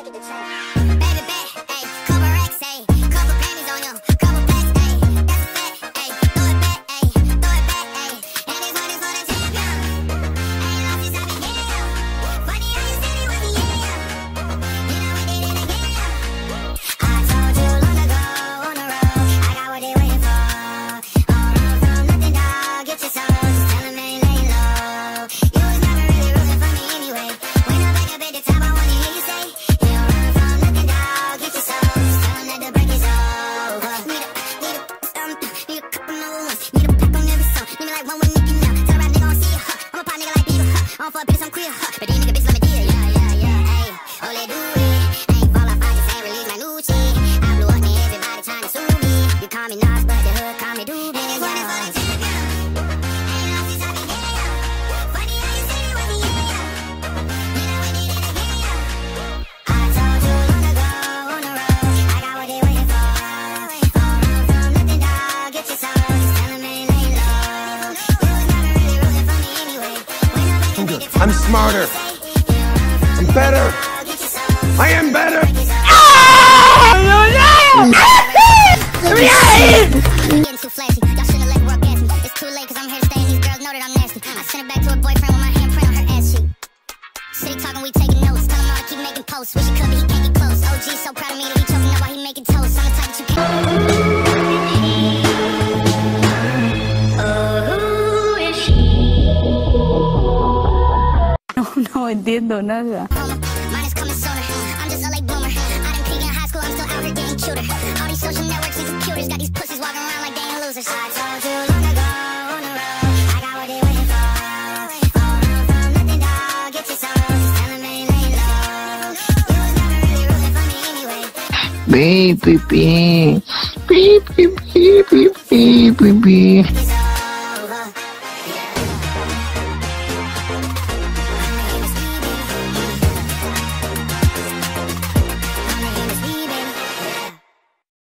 I of the train. Don't fuck bitches, I'm queer. Huh. But these nigga bitches let me deal. Yeah, yeah, yeah. Hey, oh, let do it. Ain't fall off, I just ain't release my new shit. I blew up and everybody trying to sue me. You call me Nas, but my handprint on her ass cheek. City talking, we taking notes. Tell him keep making posts. Wish he could, but he can't get close. OG so proud of me that he choking up while he making toast. I'm the type me anyway. Baby, baby, baby, baby, baby, baby. Get your